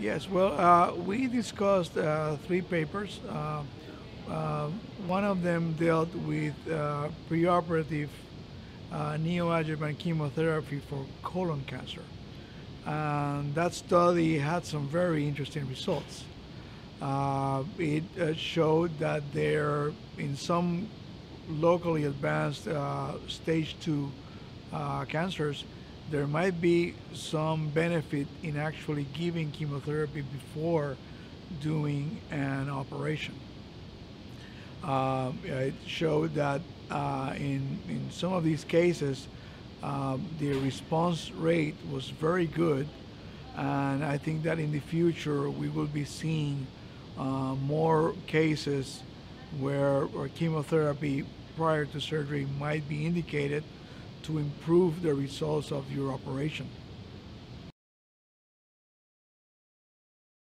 Yes, well, uh, we discussed uh, three papers. Uh, uh, one of them dealt with uh, preoperative uh, neoadjuvant chemotherapy for colon cancer. And that study had some very interesting results. It showed that there, in some locally advanced stage two cancers, there might be some benefit in actually giving chemotherapy before doing an operation. Um, it showed that uh, in, in some of these cases, um, the response rate was very good. And I think that in the future, we will be seeing uh, more cases where chemotherapy prior to surgery might be indicated to improve the results of your operation.